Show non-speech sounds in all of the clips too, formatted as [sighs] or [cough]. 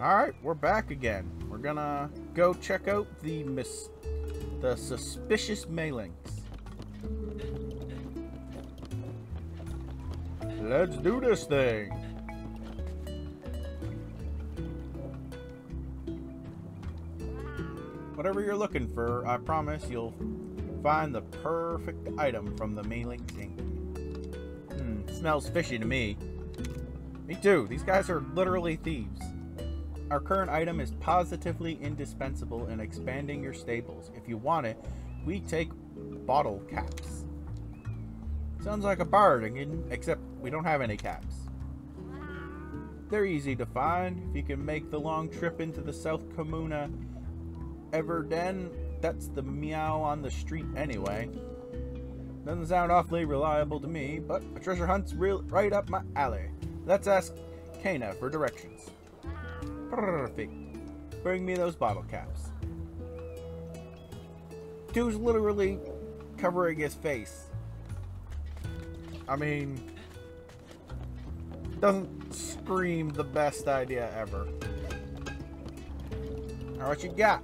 Alright, we're back again. We're gonna go check out the mis the suspicious Melynx. Let's do this thing. Whatever you're looking for, I promise you'll find the perfect item from the Melynx Inc. Hmm, smells fishy to me. Me too. These guys are literally thieves. Our current item is positively indispensable in expanding your stables. If you want it, we take bottle caps. Sounds like a bargain, except we don't have any caps. They're easy to find. If you can make the long trip into the South Kamuna Everden, that's the meow on the street anyway. Doesn't sound awfully reliable to me, but a treasure hunt's real right up my alley. Let's ask Kayna for directions. Perfect. Bring me those bottle caps. Dude's literally covering his face. I mean, doesn't scream the best idea ever. Now what you got?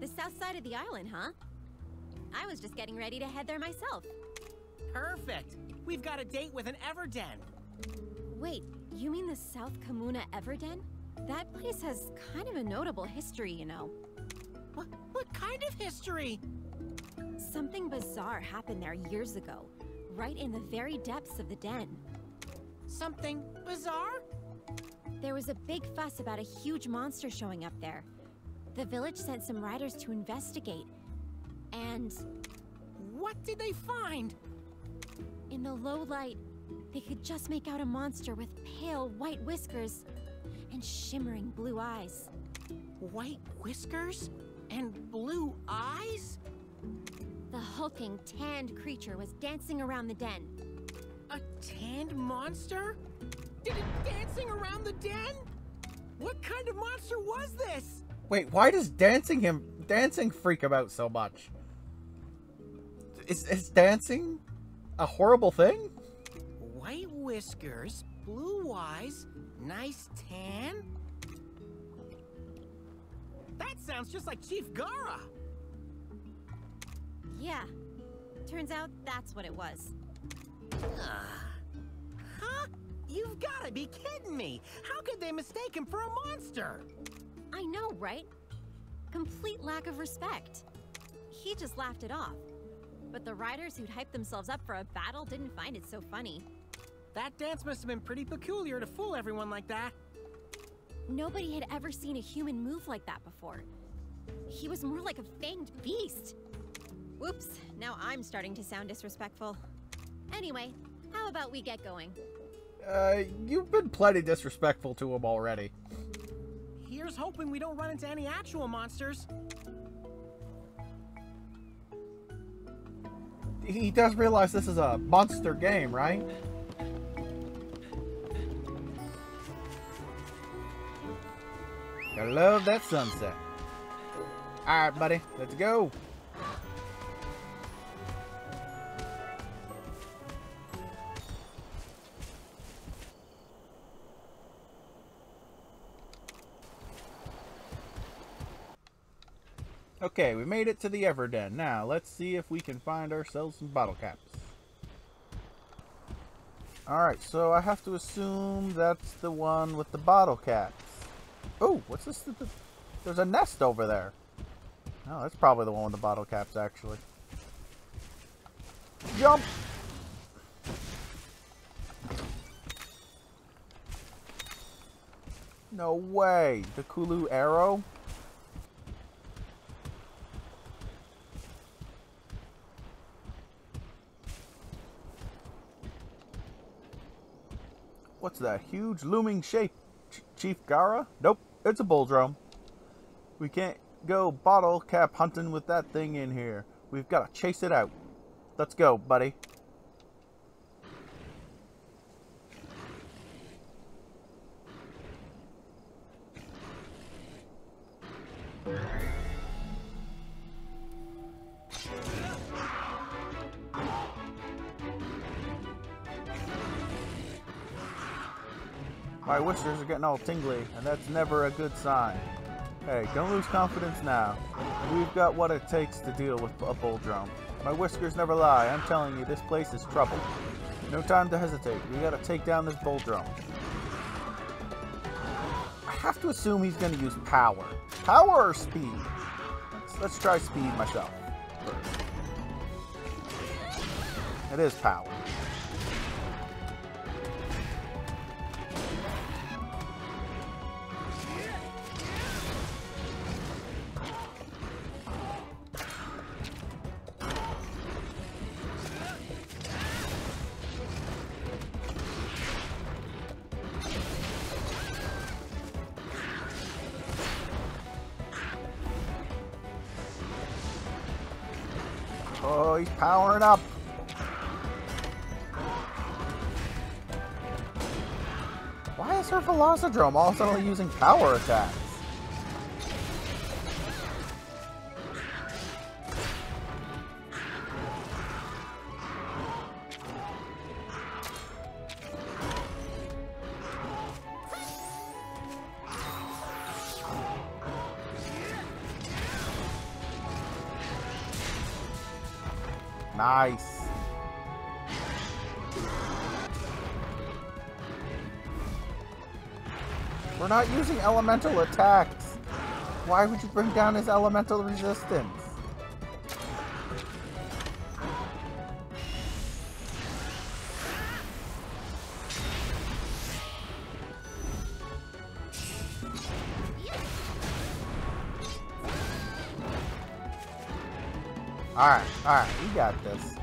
The south side of the island, huh? I was just getting ready to head there myself. Perfect. We've got a date with an Everden. Wait, you mean the South Kamuna Everden? That place has kind of a notable history, you know. What, what kind of history? Something bizarre happened there years ago, right in the very depths of the den. Something bizarre? There was a big fuss about a huge monster showing up there. The village sent some riders to investigate, and What did they find? in the low light, they could just make out a monster with pale white whiskers and shimmering blue eyes. White whiskers? And blue eyes? The hulking, tanned creature was dancing around the den. A tanned monster? Did it dancing around the den? What kind of monster was this? Wait, why does dancing him dancing freak him out so much? Is is dancing a horrible thing? White whiskers, blue eyes, nice tan? That sounds just like Chief Gara. Yeah. Turns out that's what it was. [sighs] Huh? You've got to be kidding me. How could they mistake him for a monster? I know, right? Complete lack of respect. He just laughed it off. But the riders who'd hyped themselves up for a battle didn't find it so funny. That dance must have been pretty peculiar to fool everyone like that. Nobody had ever seen a human move like that before. He was more like a fanged beast. Whoops, now I'm starting to sound disrespectful. Anyway, how about we get going? Uh, you've been plenty disrespectful to him already. Here's hoping we don't run into any actual monsters. He does realize this is a monster game, right? I love that sunset. Alright, buddy, let's go. Okay, we made it to the Everden. Now, let's see if we can find ourselves some bottle caps. Alright, so I have to assume that's the one with the bottle caps. Oh, what's this? There's a nest over there. Oh, that's probably the one with the bottle caps, actually. Jump! No way! The Kulu arrow? What's that huge looming shape? Ch Chief Gara? Nope, it's a Bulldrome. We can't go bottle cap hunting with that thing in here. We've got to chase it out. Let's go, buddy. Whiskers are getting all tingly, and that's never a good sign. Hey, don't lose confidence now. We've got what it takes to deal with a Bulldrome. My whiskers never lie. I'm telling you, this place is trouble. No time to hesitate. We gotta take down this Bulldrome. I have to assume he's gonna use power. Power or speed? Let's try speed myself first. It is power. Why is her Velocidrome also using power attacks? Not using elemental attacks. Why would you bring down his elemental resistance? Alright, alright, we got this.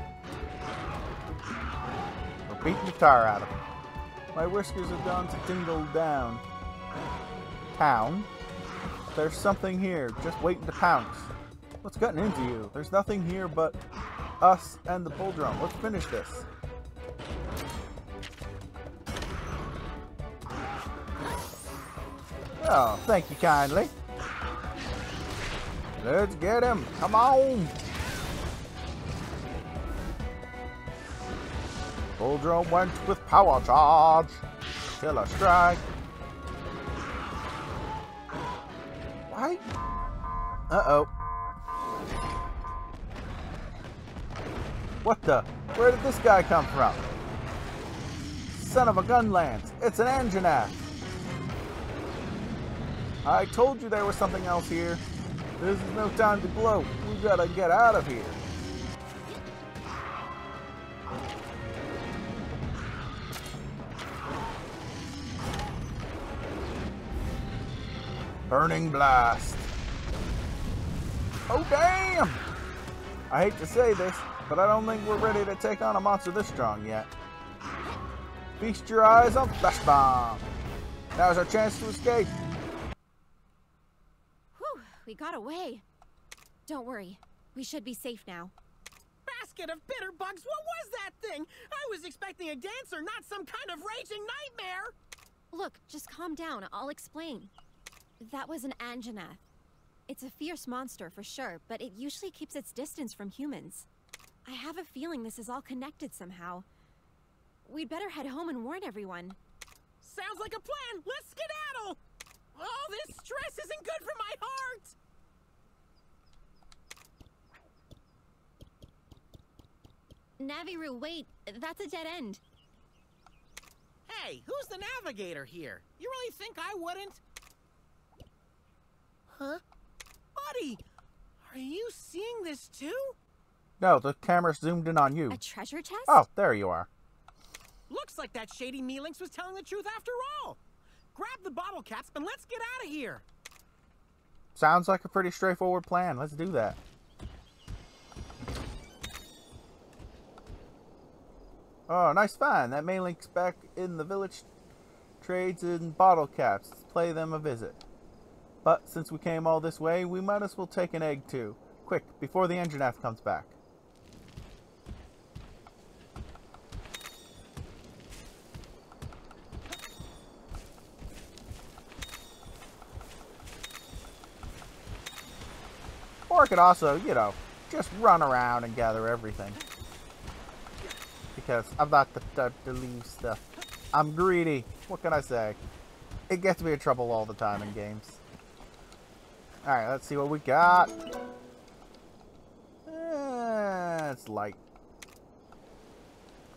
We're beating the tar out of him. My whiskers are gone to tingle down. Town? There's something here, just waiting to pounce. What's gotten into you? There's nothing here but us and the Bulldrome. Let's finish this. Oh, thank you kindly. Let's get him. Come on. Bulldrome went with power charge. Killer strike. Uh-oh. What the? Where did this guy come from? Son of a gun lance. It's an Anjanath. I told you there was something else here. This is no time to gloat. We gotta get out of here. Burning Blast. Oh, damn! I hate to say this, but I don't think we're ready to take on a monster this strong yet. Feast your eyes on Flash Bomb. Now's our chance to escape. Whew, we got away. Don't worry, we should be safe now. Basket of bitter bugs, what was that thing? I was expecting a dancer, not some kind of raging nightmare! Look, just calm down. I'll explain. That was an Anjanath. It's a fierce monster for sure, but it usually keeps its distance from humans. I have a feeling this is all connected somehow. We'd better head home and warn everyone. Sounds like a plan! Let's skedaddle! All this stress isn't good for my heart! Navirou, wait, that's a dead end. Hey, who's the navigator here? You really think I wouldn't? Huh? Buddy, are you seeing this too? No, the camera zoomed in on you. A treasure chest? Oh, there you are. Looks like that shady Melynx was telling the truth after all. Grab the bottle caps and let's get out of here. Sounds like a pretty straightforward plan. Let's do that. Oh, nice find. That Melynx back in the village trades in bottle caps. Let's play them a visit. But since we came all this way, we might as well take an egg too. Quick, before the engine Anjanath comes back. Or I could also, you know, just run around and gather everything. Because I'm not the type to leave stuff I'm greedy. What can I say? It gets me in trouble all the time in games. Alright, let's see what we got. Eh, it's light.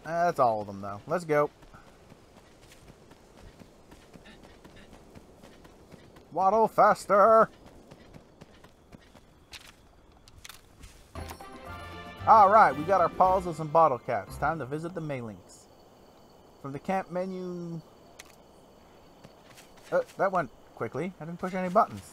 That's all of them, though. Let's go. Waddle faster! Alright, we got our pauses and bottle caps. Time to visit the Melynx. From the camp menu... Uh, that went quickly. I didn't push any buttons.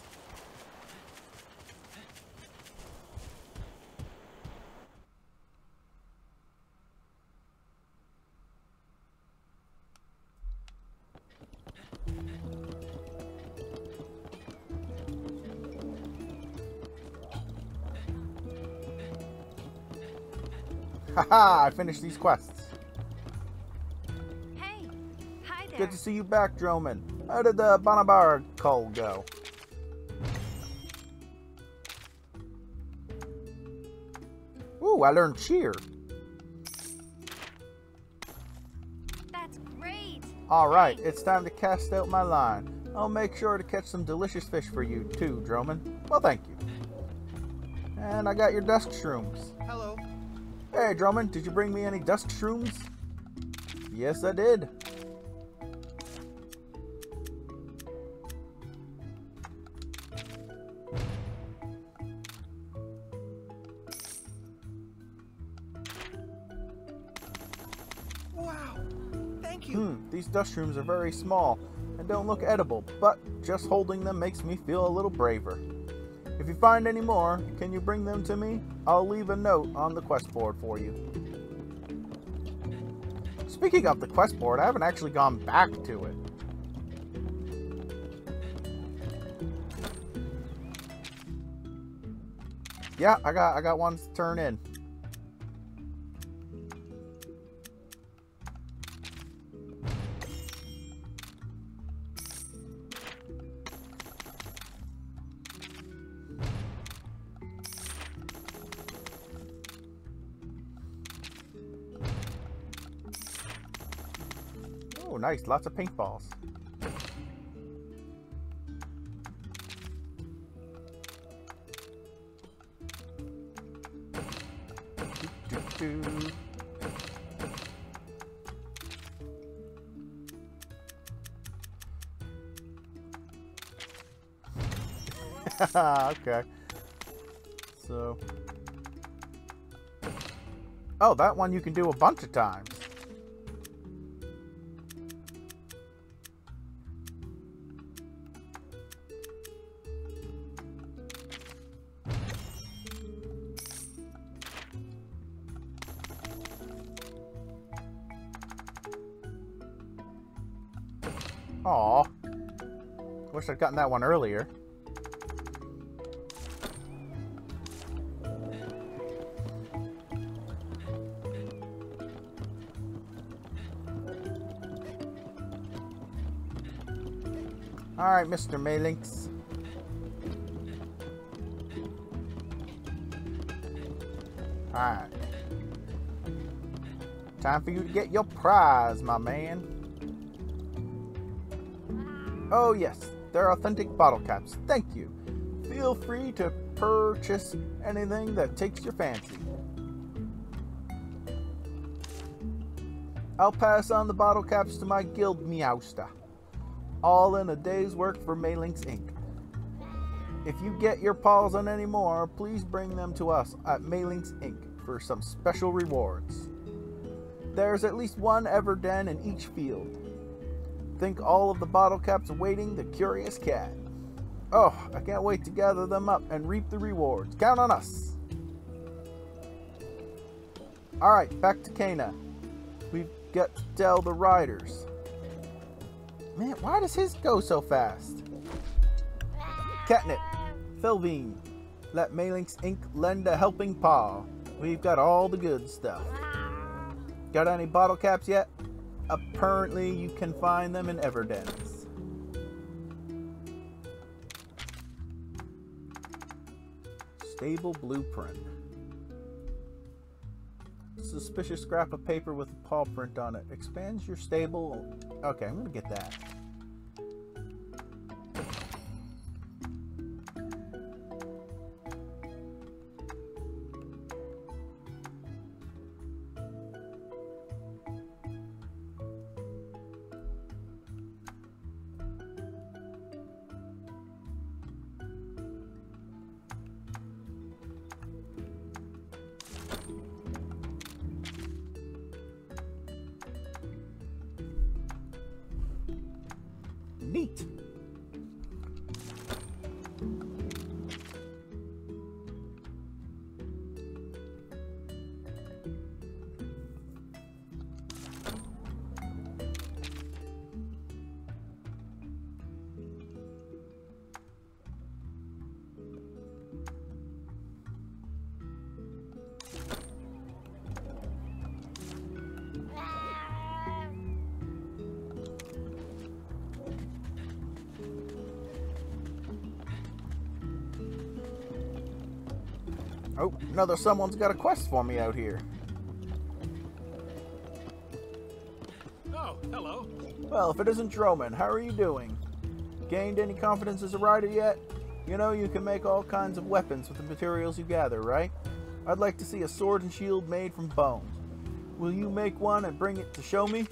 Haha, I finished these quests. Hey, hi there. Good to see you back, Droman. How did the Bonabar call go? Ooh, I learned cheer. That's great. Alright, it's time to cast out my line. I'll make sure to catch some delicious fish for you, too, Droman. Well, thank you. And I got your dusk shrooms. Hello. Hey, Drummond, did you bring me any dust shrooms? Yes, I did. Wow. Thank you. Hmm, these dust shrooms are very small and don't look edible, but just holding them makes me feel a little braver. If you find any more, can you bring them to me? I'll leave a note on the quest board for you. Speaking of the quest board, I haven't actually gone back to it. Yeah, I got I got one to turn in. Nice. Lots of do, do. [laughs] okay. So. Oh, that one you can do a bunch of times. Aw. Wish I'd gotten that one earlier. Alright, Mr. Melynx. Alright. Time for you to get your prize, my man. Oh yes, they're authentic bottle caps. Thank you. Feel free to purchase anything that takes your fancy. I'll pass on the bottle caps to my guild Meowsta. All in a day's work for Melynx Inc. If you get your paws on any more, please bring them to us at Melynx Inc. for some special rewards. There's at least one Everden in each field. Think all of the bottle caps awaiting the curious cat. Oh, I can't wait to gather them up and reap the rewards. Count on us. Alright, back to Kayna. We've got to tell the riders. Man, why does his go so fast? Catnip, Felvine, let Melynx Inc. lend a helping paw. We've got all the good stuff. Got any bottle caps yet? Apparently, you can find them in Everdens. Stable blueprint. suspicious scrap of paper with a paw print on it. Expands your stable. Okay, I'm gonna get that. Neat. Oh, another someone's got a quest for me out here. Oh, hello. Well, if it isn't Droman, how are you doing? Gained any confidence as a rider yet? You know you can make all kinds of weapons with the materials you gather, right? I'd like to see a sword and shield made from bones. Will you make one and bring it to show me?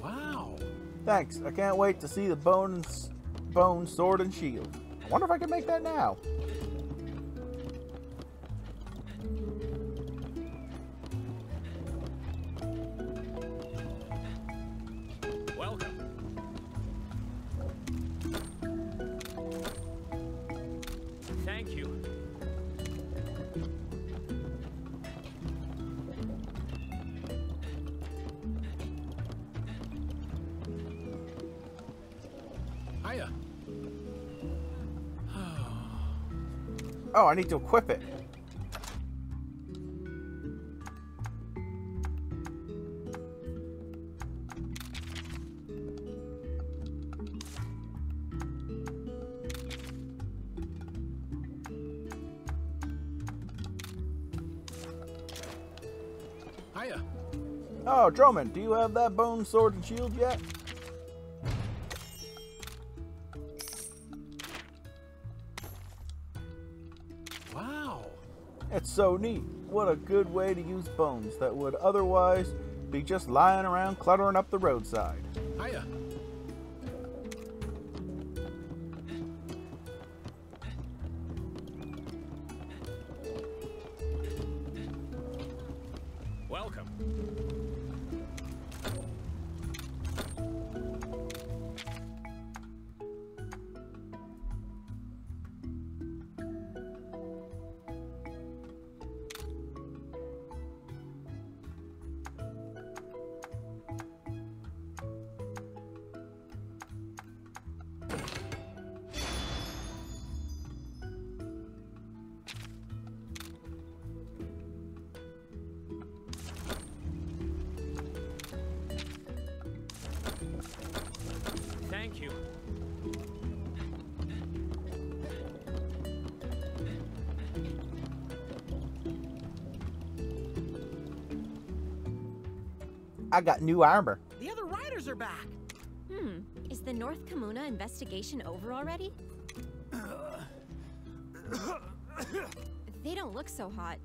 Wow. Thanks. I can't wait to see the bones, bone sword and shield. I wonder if I can make that now. I need to equip it. Hiya. Oh, Droman, do you have that bone sword and shield yet? So neat. What a good way to use bones that would otherwise be just lying around cluttering up the roadside. Hiya. Welcome. Thank you. I got new armor. The other riders are back. Hmm, is the North Kamuna investigation over already? they don't look so hot.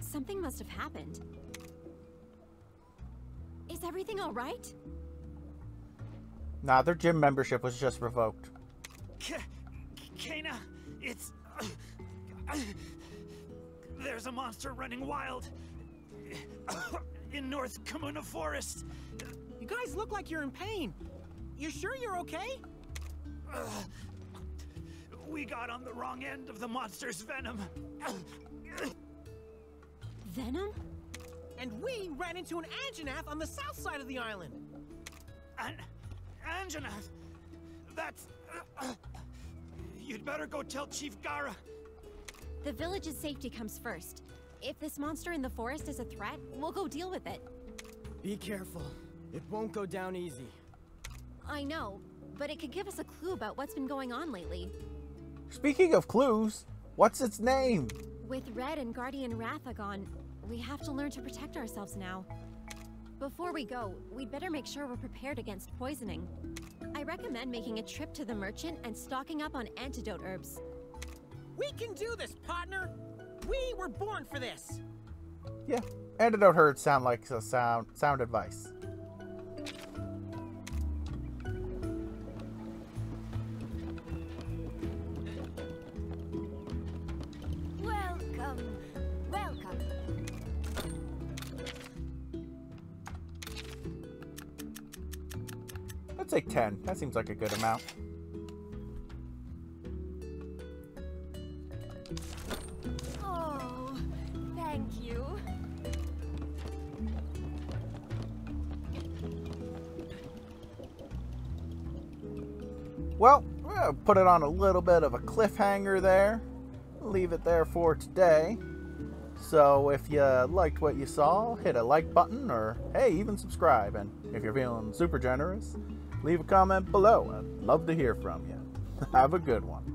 Something must have happened. Is everything all right? Nah, their gym membership was just revoked. K- Kayna, it's. There's a monster running wild in North Kamuna Forest. You guys look like you're in pain. You sure you're okay? We got on the wrong end of the monster's venom. Venom? And we ran into an Anjanath on the south side of the island. An- Anjanath, that's. You'd better go tell Chief Gara. The village's safety comes first. If this monster in the forest is a threat, we'll go deal with it. Be careful. It won't go down easy. I know, but it could give us a clue about what's been going on lately. Speaking of clues, what's its name? With Red and Guardian Ratha gone, we have to learn to protect ourselves now. Before we go, we'd better make sure we're prepared against poisoning. I recommend making a trip to the merchant and stocking up on antidote herbs. We can do this, partner. We were born for this. Yeah, antidote herbs sound like a sound sound advice. Let's say 10. That seems like a good amount. Oh, thank you. Well, we're gonna put it on a little bit of a cliffhanger there. Leave it there for today. So if you liked what you saw, hit a like button or hey, even subscribe. And if you're feeling super generous, leave a comment below. I'd love to hear from you. [laughs] Have a good one.